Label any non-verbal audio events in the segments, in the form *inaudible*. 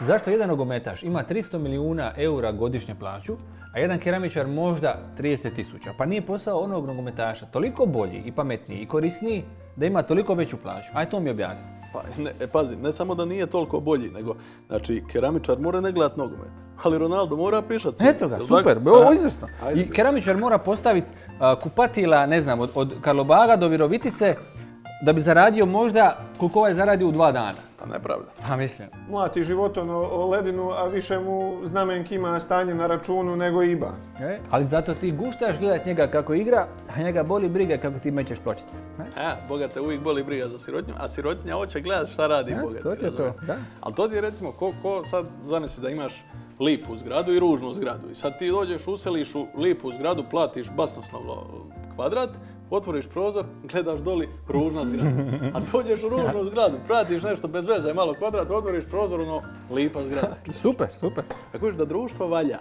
Zašto jedan nogometaš ima 300 milijuna eura godišnje plaću, a jedan keramičar možda 30 tisuća? Pa nije posao onog nogometaša toliko bolji i pametniji i korisniji da ima toliko veću plaću? Aj to mi objasni. Pa, ne, e, pazi, ne samo da nije toliko bolji, nego, znači, keramičar mora ne gledat nogomet, ali Ronaldo mora pišat cilj. Eto ga, super, ovo izvrsno. I keramičar mora postaviti kupatila, ne znam, od, od Karlobaga do Virovitice, da bi zaradio možda koliko ovaj zaradio u dva dana. Nepravda. Pa mislim. Mlati životom o, o ledinu, a više mu znamenki ima stanje na računu nego IBA. E, ali zato ti guštaš gledat njega kako igra, a njega boli briga kako ti mećeš pločice. E? A, bogate uvijek boli briga za sirotnju, a sirotnja hoće gledat šta radi Eto, bogati. to ti je to, da. Ali to ti je recimo, ko, ko sad zamisli da imaš lipu zgradu i ružnu zgradu. I sad ti dođeš, useliš u lipu zgradu, platiš basnoslovno kvadrat, otvoriš prozor, gledaš doli, ružna zgrada. A dođeš u *laughs* ružnu zgradu, platiš nešto bez veze, malo kvadrat, otvoriš prozor, ono, lipa zgrada. Super, super. Ako viš da društvo valja,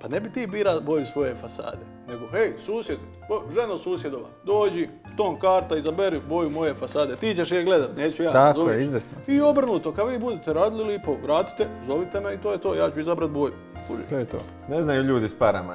pa ne bi ti bira boju svoje fasade, nego hej, susjed, bo- ženo susjedova, dođi, ton karta, izaberi boju moje fasade, ti ćeš je gledat, neću ja. Tako je, razumiješ? izvrsno. I obrnuto, kad vi budete radili lipo, vratite, zovite me i to je to, ja ću izabrat boju. Kužiš? To je to. Ne znaju ljudi s parama.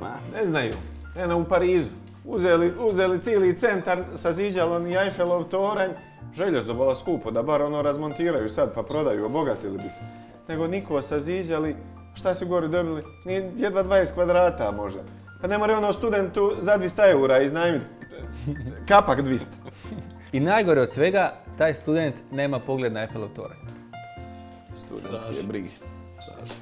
Ma, ne znaju. Eno u Parizu. Uzeli, uzeli cijeli centar, saziđalo ni Eiffelov toranj. Željezo bala skupo, da bar ono razmontiraju sad pa prodaju, obogatili bi se. Nego niko saziđali, šta su gori dobili? Nije jedva 20 kvadrata možda. Pa ne mora ono studentu za 200 eura iznajmiti *laughs* kapak 200. I najgore od svega, taj student nema pogled na Eiffelov toranj. Studentske Strašno. brige. Strašno.